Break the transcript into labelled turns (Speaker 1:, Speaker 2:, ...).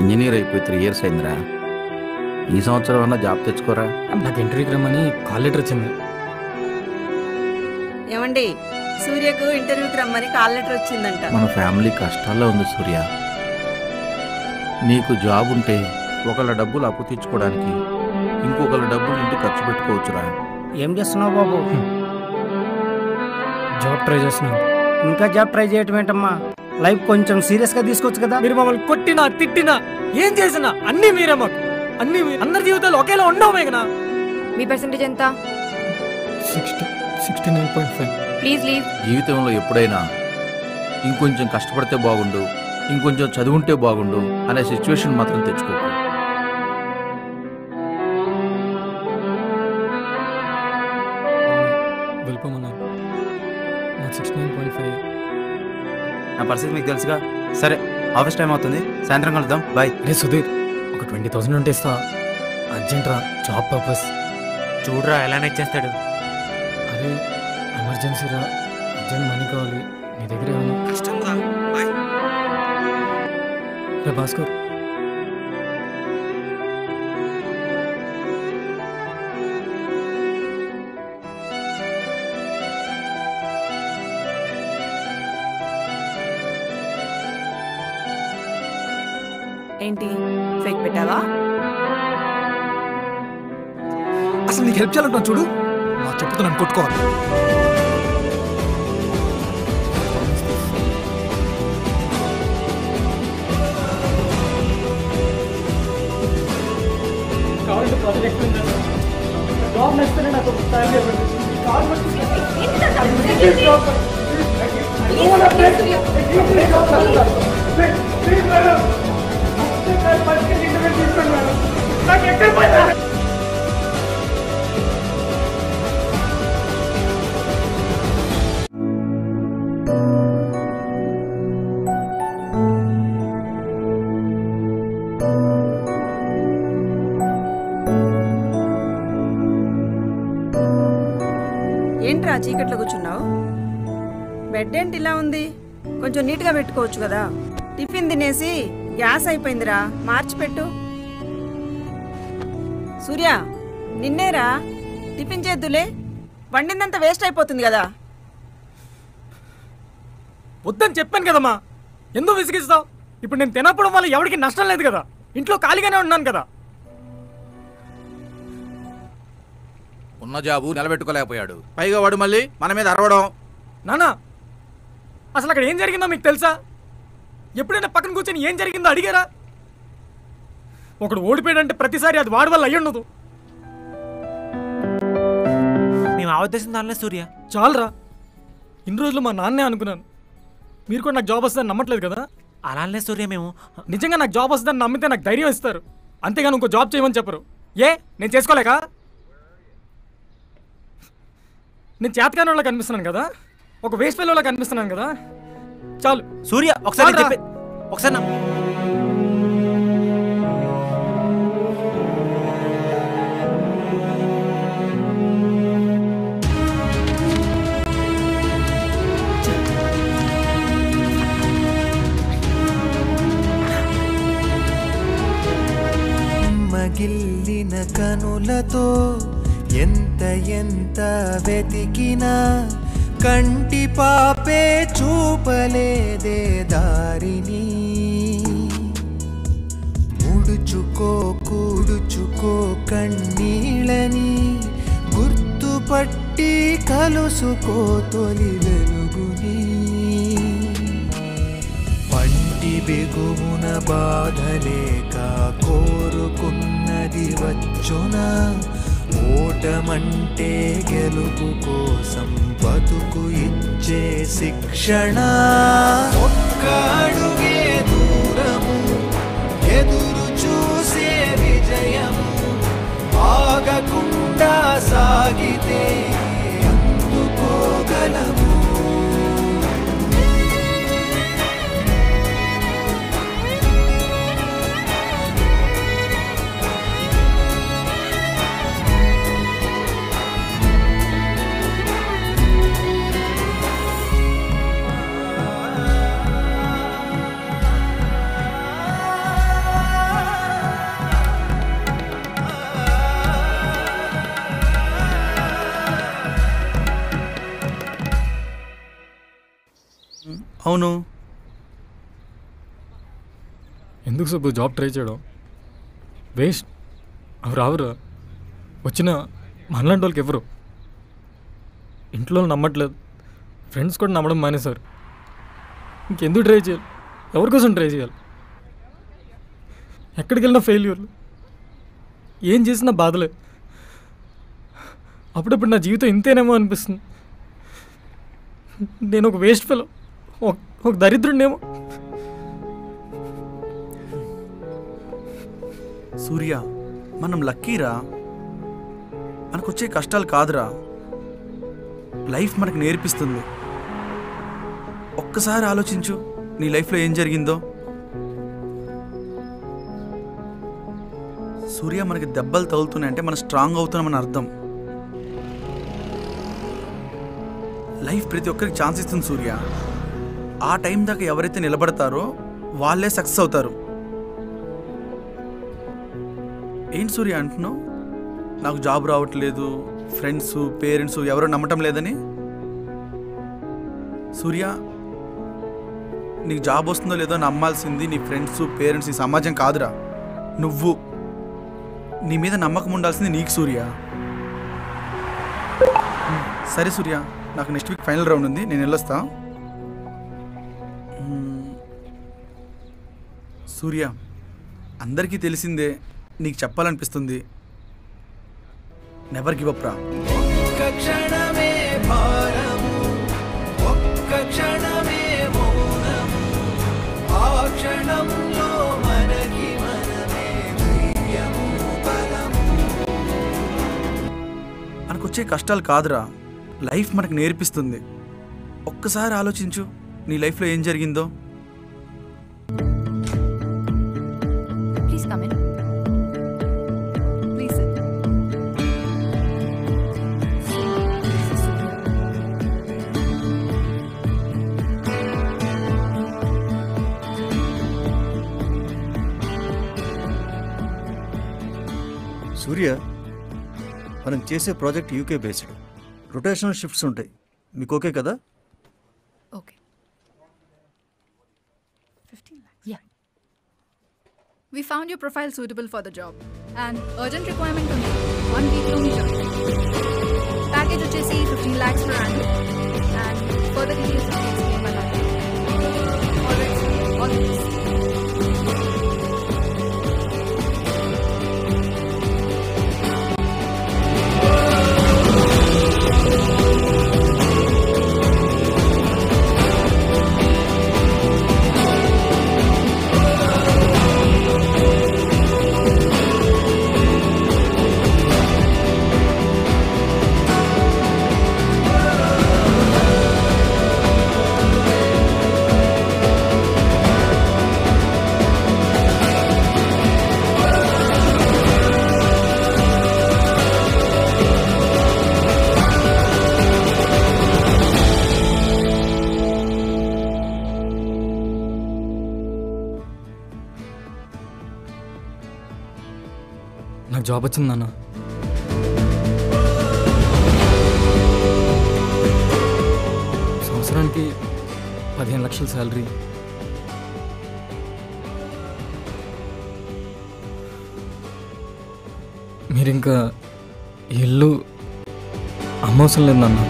Speaker 1: Engineer అయిపోయి three years అయిందిరా. ఈ సంవత్సరం అన్నా జాబ్ తెచ్చుకోరా?
Speaker 2: నాకు ఇంటర్వ్యూకి రమ్మని కాల్ లెటర్ వచ్చింది.
Speaker 3: ఏమండి సూర్యకు ఇంటర్వ్యూకి రమ్మని కాల్ లెటర్ వచ్చిందంట.
Speaker 1: మన ఫ్యామిలీ కష్టాల్లో ఉంది సూర్య. నీకు జాబ్ ఉంటే ఒకళ్ళ డబ్బులు అప్పు తీర్చుకోవడానికి ఇంకొకళ్ళ డబ్బులు ఇంటి ఖర్చు పెట్టుకోవచ్చురా.
Speaker 4: ఏం చేస్తున్నావు బాబు?
Speaker 2: జాబ్ ట్రై చేస్తున్నాను
Speaker 4: ఇంకా జాబ్ ట్రై చేయటం ఏంటమ్మా? లైఫ్ కొంచెం సీరియస్గా తీసుకోవచ్చు కదా?
Speaker 2: మీరు మమ్మల్ని కొట్టినా తిట్టినా ఏం చేసినా అన్నీ మీరే మాకు. అన్నీ మీ- అందరి జీవితాలు ఒకేలా ఉండవు మేఘనా?
Speaker 5: మీ పర్సంటేజ్ ఎంత?
Speaker 2: Sixty sixty nine point five.
Speaker 5: Please leave.
Speaker 1: జీవితంలో ఎప్పుడైనా ఇంకొంచెం కష్టపడితే బాగుండు ఇంకొంచెం చదువుంటే బాగుండు అనే సిచ్యువేషన్ మాత్రం తెచ్చుకోకు.
Speaker 2: వెళ్ళిపోమన్నారు. నాకు సిక్స్టీ నైన్ పాయింట్ ఫైవ్.
Speaker 6: నా పరిస్థితి మీకు తెలుసుగా. సరే ఆఫీస్ టైం అవుతుంది. సాయంత్రం కలుద్దాం. బాయ్.
Speaker 2: అరే సుధీర్ ఒక ట్వంటీ థౌసండ్ ఉంటే ఇస్తా. అర్జెంట్ రా జాబ్ పర్పస్.
Speaker 7: చూడరా ఎలా ఇచ్చేస్తాడు
Speaker 2: అరే ఎమర్జెన్సీ రా. అర్జెంట్ మనీ కావాలి. నీ దగ్గర ఏమన్నా రే భాస్కర్.
Speaker 3: ఏంటి? ఫేక్ పెట్టావా?
Speaker 8: అసలు నీకు హెల్ప్ చేయాలంటున్నా చూడు. నా చెప్పుతో నన్ను కొట్టుకోవాలి.
Speaker 3: ఏంట్రా చీకట్లో కూర్చున్నావు? బెడ్ ఏంటి ఇలా ఉంది? కొంచెం నీట్గా పెట్టుకోవచ్చు కదా. టిఫిన్ తినేసి గ్యాస్ అయిపోయిందిరా. మార్చి పెట్టు. సూర్య నిన్నేరా? టిఫిన్ చేద్దులే. వండిందంతా వేస్ట్ అయిపోతుంది కదా.
Speaker 2: వద్దని చెప్పాను కదమ్మా. ఎందుకు విసిగిస్తావు? ఇప్పుడు నేను తినప్పడం వల్ల ఎవరికి నష్టం లేదు కదా. ఇంట్లో ఖాళీగానే ఉన్నాను కదా.
Speaker 1: ఉన్న జాబు నిలబెట్టుకోలేకపోయాడు. పైగా వాడు మళ్ళీ మన మీద అరవడం.
Speaker 2: నానా అసలు అక్కడ ఏం జరిగిందో మీకు తెలుసా? ఎప్పుడైనా పక్కన కూర్చొని ఏం జరిగిందో అడిగారా? ఒకడు ఓడిపోయాడంటే ప్రతిసారి అది వాడి వల్ల అయ్యుండదు.
Speaker 7: మేము ఆ ఉద్దేశం దానిలే సూర్య.
Speaker 2: చాలరా. ఇన్ని రోజులు మా నాన్నే అనుకున్నాను. మీరు కూడా నాకు జాబ్ వస్తుందని నమ్మట్లేదు కదా?
Speaker 7: అలానే సూర్య మేము.
Speaker 2: నిజంగా నాకు జాబ్ వస్తుందని నమ్మితే నాకు ధైర్యం ఇస్తారు. అంతేగాని ఇంకో జాబ్ చేయమని చెప్పరు. ఏ నేను చేసుకోలేక? నేను చేతకాని వాళ్ళకి కనిపిస్తున్నాను కదా? ఒక వేస్ట్ పిల్లలా కనిపిస్తున్నాను కదా? చాలు
Speaker 7: సూర్య ఒకసారి. చెప్పే ఒకసారి నా-
Speaker 9: కనులతో ఎంత ఎంత వెతికినా కంటి పాపే చూపలేదే దారిని. ముడుచుకో కూడుచుకో కన్నీళ్ళని. గుర్తుపట్టి కలుసుకో తొలి వెలుగుని. పంటి బిగుమున బాధలేక కోరుకున్నది వచ్చున. ఓటమంటే గెలుపు కోసం బతుకు ఇచ్చే శిక్షణ. ఒక్కడు
Speaker 6: అవును.
Speaker 2: ఎందుకు సుబ్బు జాబ్ ట్రై చేయడం? వేస్ట్. అవి రావురా. వచ్చిన మనలాంటి వాళ్ళకి ఎవరు? ఇంట్లో వాళ్ళు నమ్మట్లేదు. ఫ్రెండ్స్ కూడా నమ్మడం మానేశారు. ఇంకెందుకు ట్రై చేయాలి? ఎవరికోసం ట్రై చేయాలి? ఎక్కడికి వెళ్ళినా ఫెయిల్యూర్లు ఏం చేసినా బాధలే. అప్పుడప్పుడు నా జీవితం ఇంతేనేమో అనిపిస్తుంది. నేను ఒక వేస్ట్ ఫెలో ఒక ఒక
Speaker 6: సూర్య మనం లక్కీరా? మనకొచ్చే కష్టాలు కాదురా. లైఫ్ మనకు నేర్పిస్తుంది. ఒక్కసారి ఆలోచించు నీ లైఫ్లో ఏం జరిగిందో. సూర్య మనకి దెబ్బలు తగులుతున్నాయంటే మనం స్ట్రాంగ్ అవుతున్నామని అర్థం. లైఫ్ ప్రతి ఒక్కరికి ఛాన్స్ ఇస్తుంది సూర్య. ఆ టైం దాకా ఎవరైతే నిలబడతారో వాళ్ళే సక్సెస్ అవుతారు. ఏంటి సూర్య అంటున్నావు? నాకు జాబ్ రావట్లేదు ఫ్రెండ్స్ పేరెంట్స్ ఎవరో నమ్మటం లేదని? సూర్య నీకు జాబ్ వస్తుందో లేదో నమ్మాల్సింది నీ ఫ్రెండ్స్ పేరెంట్స్ ఈ సమాజం కాదురా. నువ్వు నీ మీద నమ్మకం ఉండాల్సింది నీకు సూర్య. సరే సూర్య నాకు నెక్స్ట్ వీక్ ఫైనల్ రౌండ్ ఉంది నేను వెళ్ళొస్తా. సూర్య అందరికీ తెలిసిందే నీకు చెప్పాలనిపిస్తుంది. నెవర్ గివ్ అప్ రా. మనకొచ్చే కష్టాలు కాదురా. లైఫ్ మనకు నేర్పిస్తుంది. ఒక్కసారి ఆలోచించు నీ లైఫ్లో ఏం జరిగిందో.
Speaker 10: సూర్య మనం చేసే project UK based rotational shifts ఉంటాయి మీకు ఓకే కదా
Speaker 5: Okay. 15 lakhs. Yeah. We found your profile suitable for the job. And urgent requirement ఉంది వన్ వీక్లో మీ జాబ్ ప్యాకేజ్ వచ్చేసి fifteen lakhs per annual and further details
Speaker 2: job వచ్చింది నాన్న. సంవత్సరానికి పదిహేను లక్షల శాలరీ. మీరు ఇంకా ఇల్లు అమ్మవసరం లేదు నాన్న.